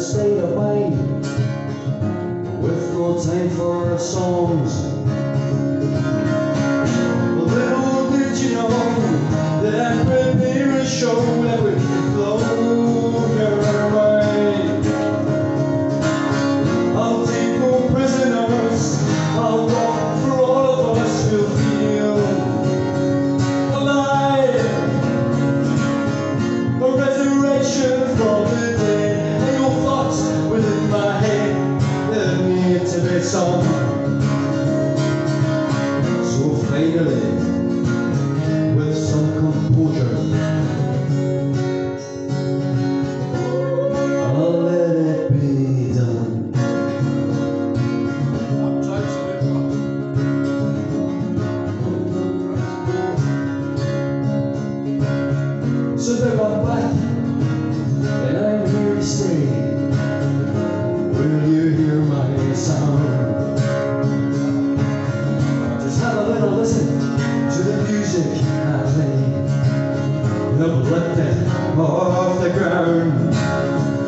state of mind With no time for our songs. song So finally With some composure. I'll let it be done. So they back Never let off the ground.